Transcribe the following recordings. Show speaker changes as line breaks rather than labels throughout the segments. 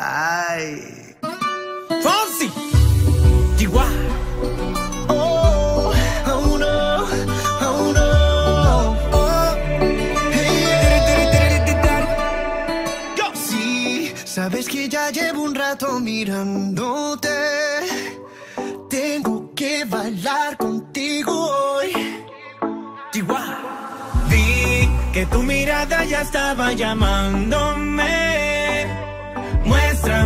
Ay.
Fonsi.
Oh, oh no, oh no. Oh, hey, sabes que ya llevo un rato mirándote. Tengo que bailar contigo hoy.
Chihuahua. Vi que tu mirada ya estaba llamándome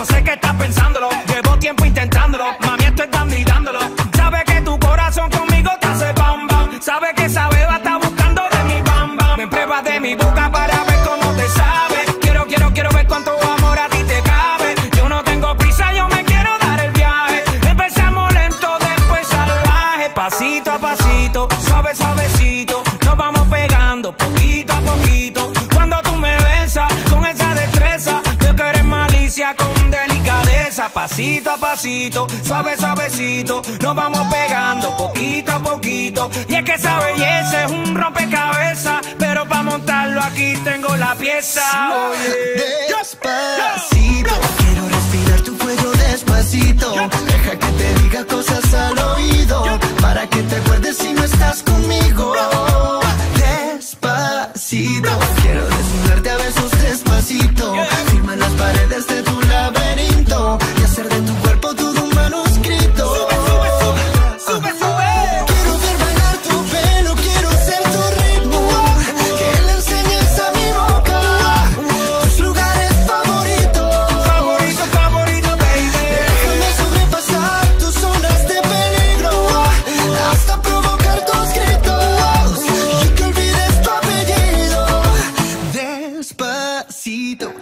Yo sé que estás pensándolo. Llevo tiempo intentándolo. Mami, esto es dando y dándolo. Sabe que tu corazón conmigo te hace bam bam. Sabe que esa Pasito a pasito, suave, suavecito. Nos vamos pegando poquito a poquito. Y es que esa belleza es un rompecabezas. Pero para montarlo aquí tengo la pieza. Oye.